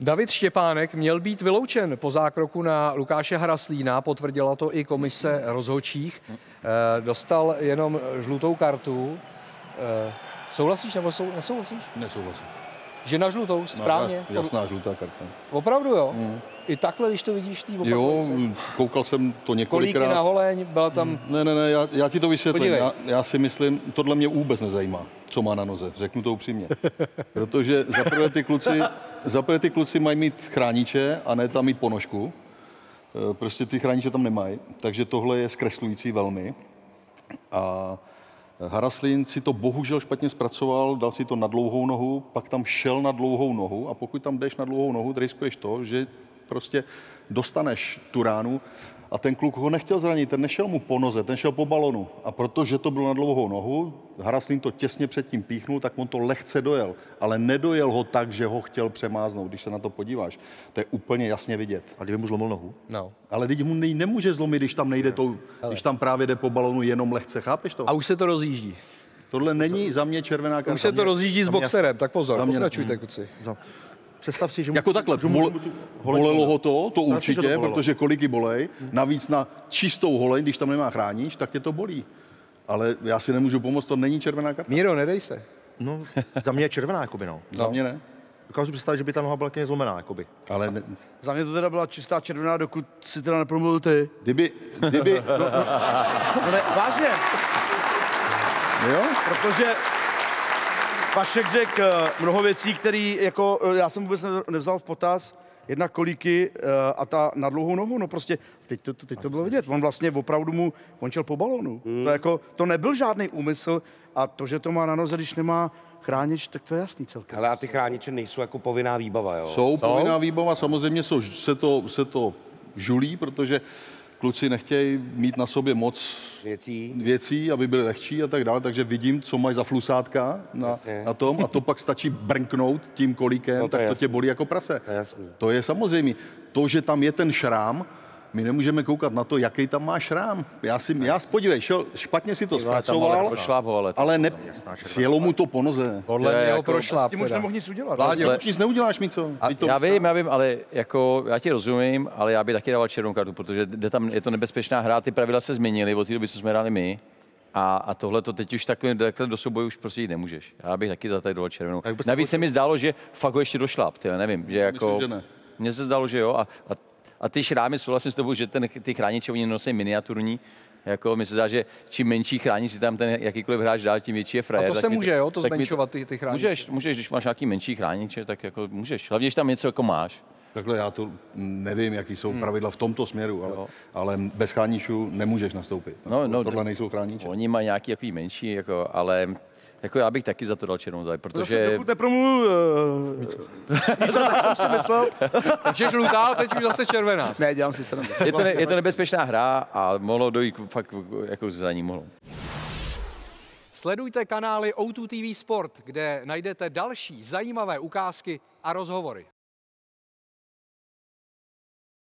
David Štěpánek měl být vyloučen po zákroku na Lukáše Hraslína, potvrdila to i komise rozhodčích. Eh, Dostal jenom žlutou kartu. Eh, Souhlasíš nebo sou, nesouhlasíš? Nesouhlasím. Že na žlutou, správně? No, jasná žlutá karta. Opravdu jo? I takhle, když to vidíš v té Jo, opakovce. koukal jsem to Kolíky na několikrát. holeň, byla tam... Ne, ne, ne, já, já ti to vysvětlím. Podívej. Já, já si myslím, tohle mě vůbec nezajímá, co má na noze, řeknu to upřímně. Protože zaprvé ty kluci, zaprvé ty kluci mají mít chrániče a ne tam mít ponožku. E, Prostě ty chrániče tam nemají, takže tohle je zkreslující velmi. A Haraslín si to bohužel špatně zpracoval, dal si to na dlouhou nohu, pak tam šel na dlouhou nohu a pokud tam jdeš na dlouhou nohu, riskuješ to, že prostě dostaneš tu ránu a ten kluk ho nechtěl zranit, ten nešel mu po noze, ten šel po balonu. A protože to bylo na dlouhou nohu, Haraslín to těsně předtím píchnul, tak on to lehce dojel. Ale nedojel ho tak, že ho chtěl přemáznout, když se na to podíváš. To je úplně jasně vidět. A kdyby mu zlomil nohu? No. Ale teď mu nej- nemůže zlomit, když tam nejde tou, když tam právě jde po balonu jenom lehce, chápeš to? A už se to rozjíždí. Tohle není za mě červená karta. Už se to rozjíždí s boxerem, tak pozor, ne. pokračujte, kluci. Představ si, že mu... Jako takhle, že mu- bol, mu tu holeň bolelo ho to, to Já si, že to určitě, bolelo. protože koliky bolej. Navíc na čistou holeň, když tam nemá chránič, tak tě to bolí. Ale já si nemůžu pomoct, to není červená karta. Míro, nedej se. No, za mě je červená, jakoby, no. Za mě ne. Dokážu si představit, že by ta noha byla klidně zlomená, jakoby. Ale ne, Za mě to teda byla čistá červená, dokud si teda nepromluvil ty. kdyby, kdyby, no, No ne, vážně, jo? protože Vašek řekl eh, mnoho věcí, které jako eh, já jsem vůbec ne- nevzal v potaz. Jedna kolíky eh, a ta na dlouhou nohu, no prostě, teď to, teď to bylo vidět. On vlastně opravdu mu končil po balonu. To, jako, to nebyl žádný úmysl a to, že to má na noze, když nemá chránič, tak to je jasný celkem. Ale a ty chrániče nejsou jako povinná výbava, jo? Jsou povinná výbava, samozřejmě jsou, se, to, se to žulí, protože kluci nechtějí mít na sobě moc Věcí. věcí, aby byly lehčí a tak dále, takže vidím, co mají za flusátka na, Jasně. na tom a to pak stačí brnknout tím kolíkem, No to tak je to tě jasný. bolí jako prase. To je jasný. To je samozřejmě. To, že tam je ten šrám, my nemůžeme koukat na to, jaký tam má šrám. Já si, já podívej, šel, špatně si to zpracoval, ale... ale ne, sjelo mu to po noze. Podle mě ho jako- prošláp Tím už nemohl nic udělat. Vládě, už nic neuděláš mi co. A Teď to- já vím, já vím, ale jako já ti rozumím, ale já bych taky dával červenou kartu, protože jde tam, je to nebezpečná hra, ty pravidla se změnily od té doby, co jsme hráli my. A, a tohle to teď už takhle, takhle do souboje už prostě jít nemůžeš. Já bych taky za tady dal červenou. Navíc se mi zdálo, že fakt ho ještě došláp, nevím, že jako... že ne. Mně se zdálo, že jo. A, a, a ty šrámy souhlasím s tebou, že ten, ty chrániče oni nosí miniaturní. Jako mi se zdá, že čím menší chránič si tam ten jakýkoliv hráč dá, tím větší je frajer. A to se může, jo, to tak mi zmenšovat ty- ty chrániče. Můžeš, můžeš, když máš nějaký menší chrániče, tak jako můžeš. Hlavně, když tam něco jako máš. Takhle já to nevím, jaký jsou Hmm. pravidla v tomto směru, ale, ale bez chráničů nemůžeš nastoupit. No, no, Tohle to- nejsou chrániče. Oni mají nějaký takový menší, jako, ale jako já bych taky za to dal černou zaj, Zase, protože dokud nepromluvil uh, víc, tak jsem si myslel. Takže žlutá, teď už zase červená. Ne, dělám si se je to, ne, je to nebezpečná hra a mohlo dojít fakt jako zraní mohlo. Sledujte kanály O2 TV Sport, kde najdete další zajímavé ukázky a rozhovory.